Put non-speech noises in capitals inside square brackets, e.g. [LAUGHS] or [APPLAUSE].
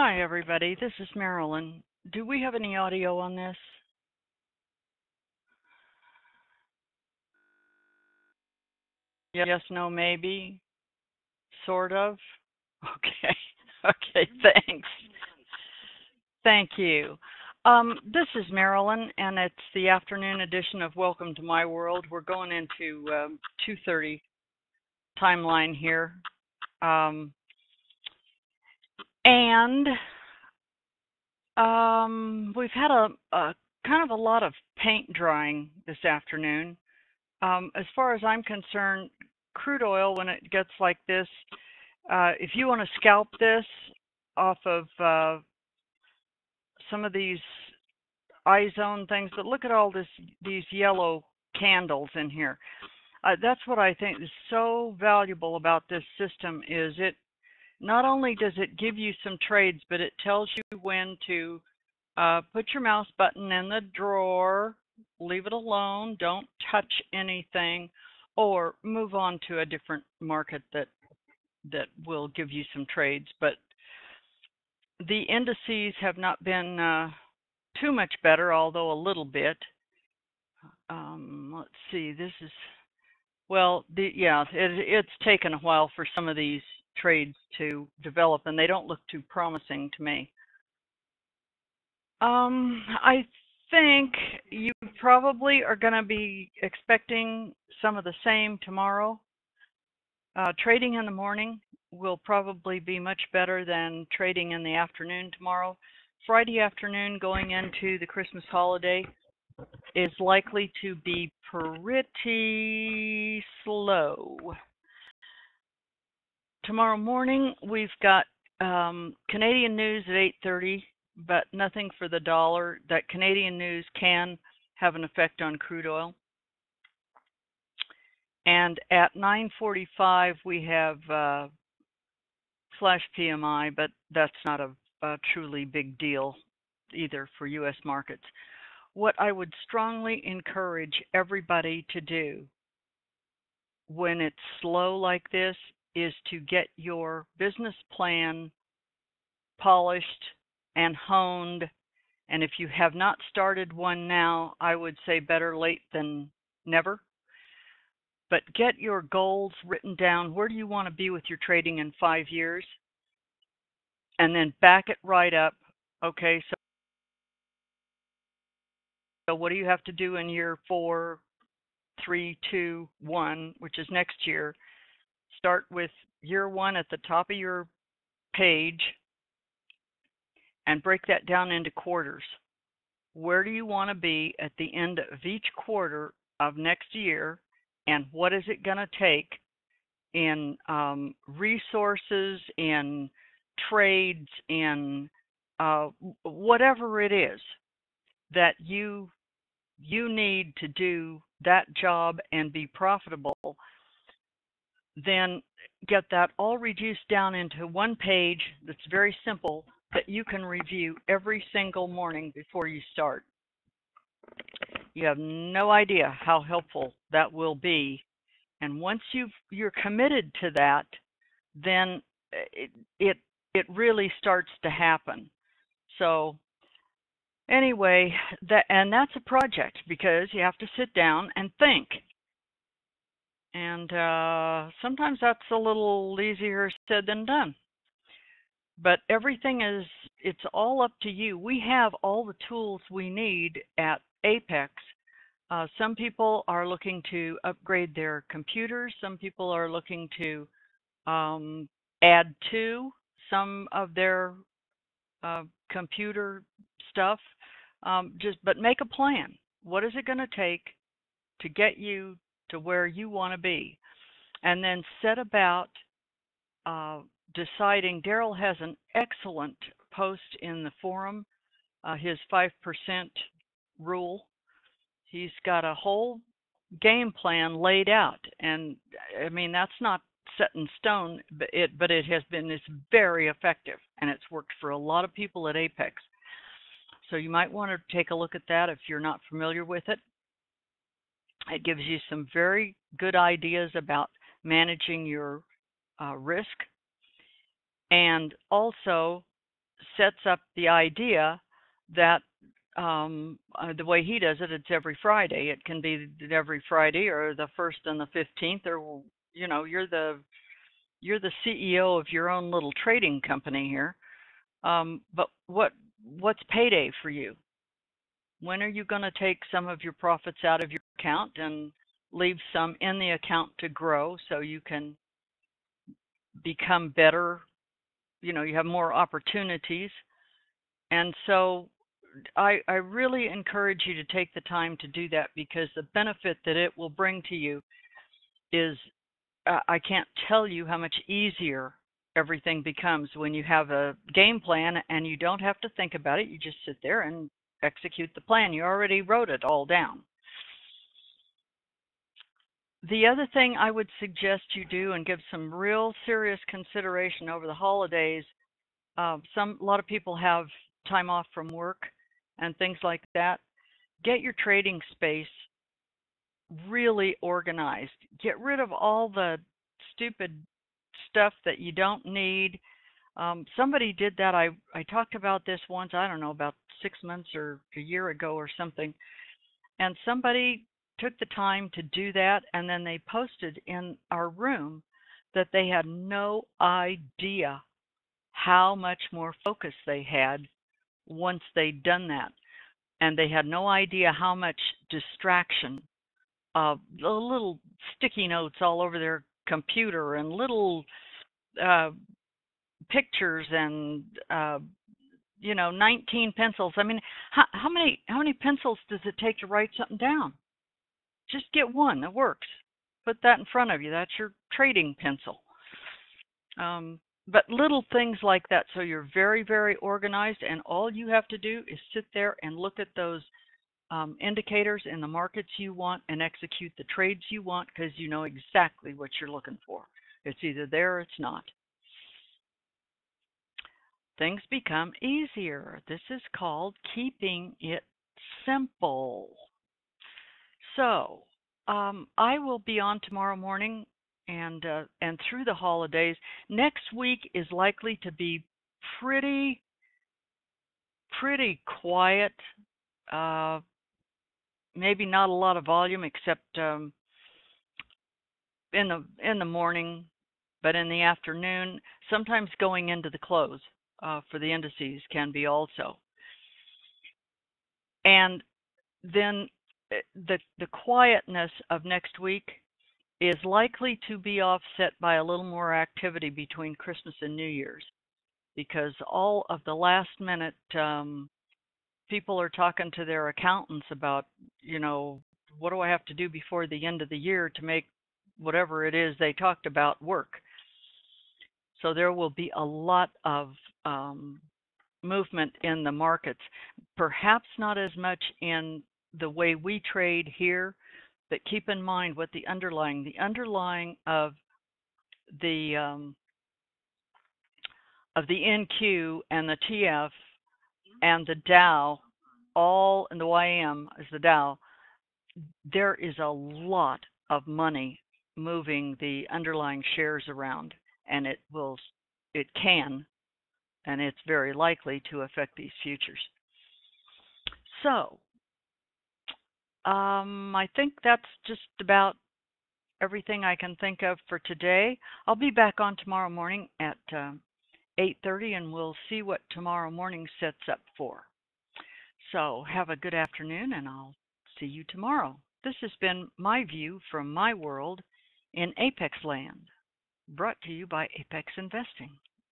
Hi, everybody. This is Marilyn. Do we have any audio on this? Yes, no, maybe, sort of. [LAUGHS] Okay. Okay, thanks. Thank you. Um, this is Marilyn, and it's the afternoon edition of Welcome to My World. We're going into um, 2:30 timeline here, um, and um, we've had a, a kind of a lot of paint drying this afternoon. Um, as far as I'm concerned, crude oil, when it gets like this, uh, if you want to scalp this off of uh, some of these zone things, but look at all this these yellow candles in here. Uh, that's what I think is so valuable about this system is it not only does it give you some trades, but it tells you when to uh, put your mouse button in the drawer, leave it alone, don't touch anything, or move on to a different market that that will give you some trades. But the indices have not been uh, too much better, although a little bit. Um, let's see, this is well, the, yeah, it, it's taken a while for some of these trades to develop, and they don't look too promising to me. Um, I think you probably are going to be expecting some of the same tomorrow. Uh, trading in the morning will probably be much better than trading in the afternoon tomorrow. Friday afternoon going into the Christmas holiday is likely to be pretty slow. Tomorrow morning we've got um, Canadian news at 8:30, but nothing for the dollar. That Canadian news can have an effect on crude oil. And at 9:45 we have uh, flash PMI, but that's not a, a truly big deal either for U.S. markets. What I would strongly encourage everybody to do when it's slow like this is to get your business plan polished and honed. And if you have not started one now, I would say better late than never. But get your goals written down. Where do you want to be with your trading in five years? And then back it right up. Okay, so, so what do you have to do in year four, three, two, one, which is next year? Start with year one at the top of your page and break that down into quarters. Where do you want to be at the end of each quarter of next year? And what is it going to take in um, resources, in trades, in uh, whatever it is that you you need to do that job and be profitable, then get that all reduced down into one page that's very simple that you can review every single morning before you start. You have no idea how helpful that will be. And once you've, you're committed to that, then it, it, it really starts to happen. So anyway, that, and that's a project because you have to sit down and think. And uh, sometimes that's a little easier said than done. But everything is it's all up to you. We have all the tools we need at apex. Uh, some people are looking to upgrade their computers. Some people are looking to um, add to some of their uh, computer stuff. Um, just but make a plan. What is it going to take to get you to where you want to be and then set about uh, deciding. Daryl has an excellent post in the forum, uh, his 5% rule. He's got a whole game plan laid out. And I mean, that's not set in stone, but it, but it has been, it's very effective and it's worked for a lot of people at Apex. So you might want to take a look at that if you're not familiar with it. It gives you some very good ideas about managing your uh, risk and also sets up the idea that um, uh, the way he does it, it's every Friday. It can be every Friday or the first and the fifteenth, or you know, you're the you're the CEO of your own little trading company here. Um, but what what's payday for you? When are you going to take some of your profits out of your account and leave some in the account to grow so you can become better? You know, you have more opportunities. And so I, I really encourage you to take the time to do that because the benefit that it will bring to you is uh, I can't tell you how much easier everything becomes when you have a game plan and you don't have to think about it. You just sit there and execute the plan. You already wrote it all down. The other thing I would suggest you do and give some real serious consideration over the holidays. Uh, some a lot of people have time off from work and things like that. Get your trading space really organized. Get rid of all the stupid stuff that you don't need. Um, somebody did that. I I talked about this once. I don't know about six months or a year ago or something, and somebody took the time to do that, and then they posted in our room that they had no idea how much more focus they had once they'd done that, and they had no idea how much distraction, uh, little sticky notes all over their computer and little uh, pictures and uh, you know 19 pencils. I mean how, how many how many pencils does it take to write something down? Just get one that works. Put that in front of you that's your trading pencil. Um, but little things like that so you're very very organized and all you have to do is sit there and look at those um, indicators in the markets you want and execute the trades you want because you know exactly what you're looking for. It's either there or it's not things become easier. This is called keeping it simple. So, um, I will be on tomorrow morning and uh, and through the holidays. Next week is likely to be pretty pretty quiet. Uh, maybe not a lot of volume except um, in the in the morning, but in the afternoon, sometimes going into the close uh, for the indices can be also. And then eh, the the quietness of next week is likely to be offset by a little more activity between Christmas and New Year's because all of the last minute um, people are talking to their accountants about, you know, what do I have to do before the end of the year to make whatever it is they talked about work. So there will be a lot of um, movement in the markets. Perhaps not as much in the way we trade here, but keep in mind what the underlying, the underlying of the um, of the NQ and the TF and the Dow, all in the YM is the Dow. There is a lot of money moving the underlying shares around and it will it can and it's very likely to affect these futures. So um, I think that's just about everything I can think of for today. I'll be back on tomorrow morning at uh, 8:30 and we'll see what tomorrow morning sets up for. So have a good afternoon and I'll see you tomorrow. This has been my view from my world in Apex land brought to you by Apex Investing.